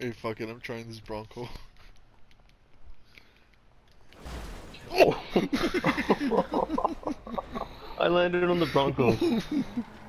Hey, fuck it, I'm trying this Bronco. Oh! I landed on the Bronco.